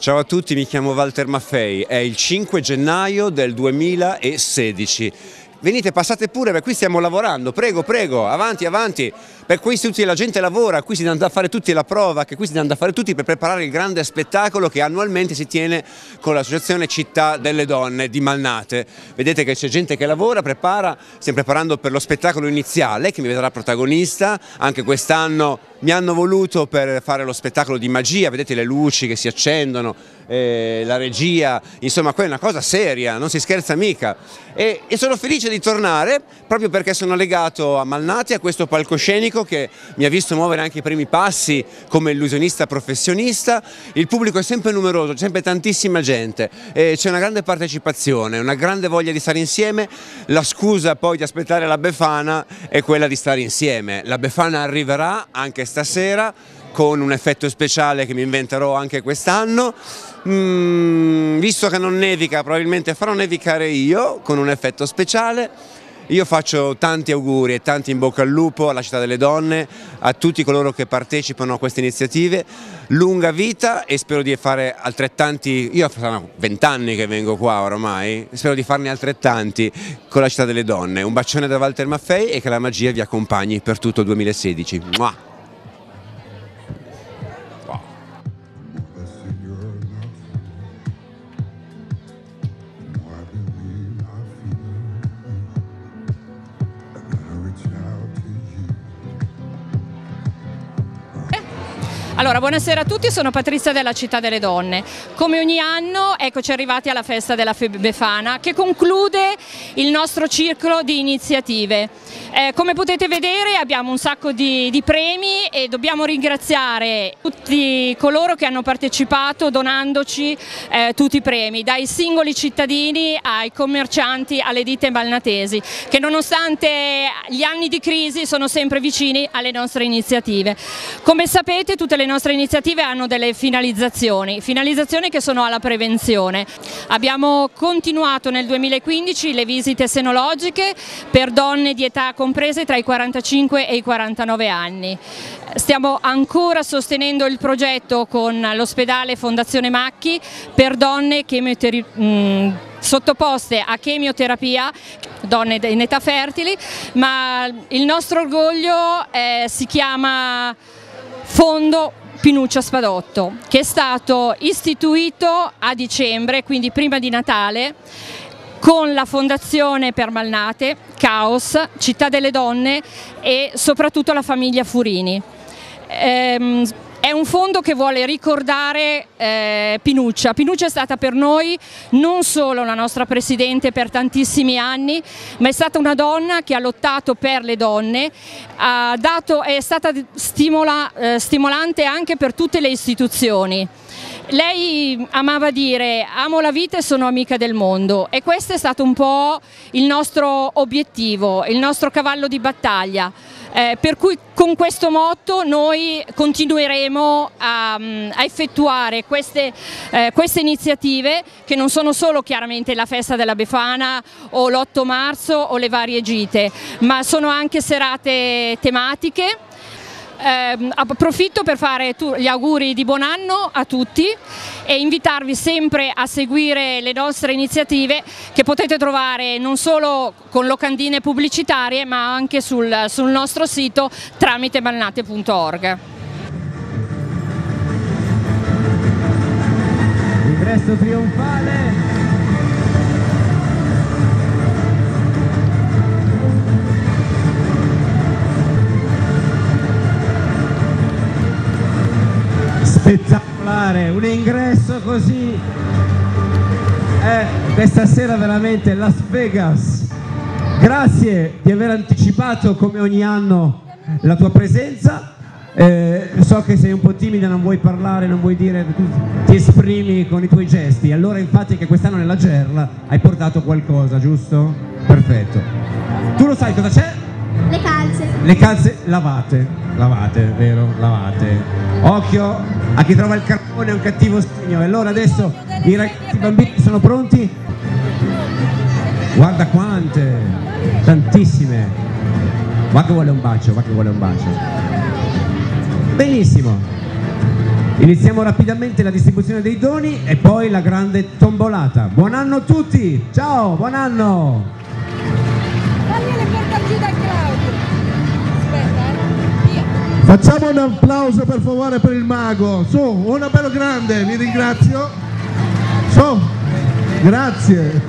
Ciao a tutti, mi chiamo Walter Maffei, è il 5 gennaio del 2016. Venite, passate pure, perché qui stiamo lavorando, prego, prego, avanti, avanti, per questi tutti la gente lavora, qui si danno da fare tutti la prova, che qui si danno da fare tutti per preparare il grande spettacolo che annualmente si tiene con l'associazione Città delle Donne di Malnate. Vedete che c'è gente che lavora, prepara, stiamo preparando per lo spettacolo iniziale che mi vedrà protagonista, anche quest'anno mi hanno voluto per fare lo spettacolo di magia, vedete le luci che si accendono, eh, la regia, insomma quella è una cosa seria, non si scherza mica. E, e, sono felice di tornare proprio perché sono legato a Malnati, a questo palcoscenico che mi ha visto muovere anche i primi passi come illusionista professionista, il pubblico è sempre numeroso, c'è sempre tantissima gente, c'è una grande partecipazione, una grande voglia di stare insieme, la scusa poi di aspettare la Befana è quella di stare insieme, la Befana arriverà anche stasera con un effetto speciale che mi inventerò anche quest'anno. Mm, visto che non nevica, probabilmente farò nevicare io con un effetto speciale. Io faccio tanti auguri e tanti in bocca al lupo alla Città delle Donne, a tutti coloro che partecipano a queste iniziative, lunga vita e spero di fare altrettanti, io sono vent'anni che vengo qua ormai, spero di farne altrettanti con la Città delle Donne. Un bacione da Walter Maffei e che la magia vi accompagni per tutto il 2016. Mua! Allora, buonasera a tutti, sono Patrizia della Città delle Donne. Come ogni anno, eccoci arrivati alla festa della Befana che conclude il nostro circolo di iniziative. Eh, come potete vedere abbiamo un sacco di, di, premi e dobbiamo ringraziare tutti coloro che hanno partecipato donandoci eh, tutti i premi, dai singoli cittadini ai commercianti, alle ditte malnatesi, che nonostante gli anni di crisi sono sempre vicini alle nostre iniziative. Come sapete tutte le nostre iniziative hanno delle finalizzazioni, finalizzazioni che sono alla prevenzione. Abbiamo continuato nel 2015 le visite senologiche per donne di età comprese tra i 45 e i 49 anni. Stiamo ancora sostenendo il progetto con l'ospedale Fondazione Macchi per donne mh, sottoposte a chemioterapia, donne in età fertili, ma il nostro orgoglio eh, si chiama Fondo Pinuccia Spadotto, che è stato istituito a dicembre, quindi prima di Natale, con la Fondazione per Malnate, Caos, Città delle Donne e soprattutto la famiglia Furini. Ehm, è un fondo che vuole ricordare eh, Pinuccia. Pinuccia è stata per noi non solo la nostra Presidente per tantissimi anni, ma è stata una donna che ha lottato per le donne, dato, è stata stimola, eh, stimolante anche per tutte le istituzioni. Lei amava dire amo la vita e sono amica del mondo e questo è stato un po' il nostro obiettivo, il nostro cavallo di battaglia. Eh, per cui con questo motto noi continueremo a, mm, a effettuare queste, eh, queste, iniziative che non sono solo chiaramente la festa della Befana o l'8 marzo o le varie gite, ma sono anche serate tematiche eh, approfitto per fare gli auguri di buon anno a tutti e invitarvi sempre a seguire le nostre iniziative che potete trovare non solo con locandine pubblicitarie ma anche sul, sul nostro sito tramite malnate.org. Ingresso trionfale spettacolare, un ingresso così. Eh, questa sera veramente Las Vegas. Grazie di aver anticipato come ogni anno la tua presenza. Eh, so che sei un po' timida, non vuoi parlare, non vuoi dire, ti esprimi con i tuoi gesti. Allora infatti che quest'anno nella Gerla hai portato qualcosa, giusto? Perfetto. Tu lo sai cosa c'è? Le calze. Le calze lavate, lavate, vero? Lavate. Occhio a chi trova il carbone è un cattivo segno. E allora adesso i ragazzi, i bambini sono pronti? Guarda quante, tantissime. Va che vuole un bacio, va che vuole un bacio. Benissimo. Iniziamo rapidamente la distribuzione dei doni e poi la grande tombolata. Buon anno a tutti! Ciao, buon anno! Fagliele portare giù Facciamo un applauso per favore per il mago. Su, uno bello grande, vi ringrazio. Su, grazie.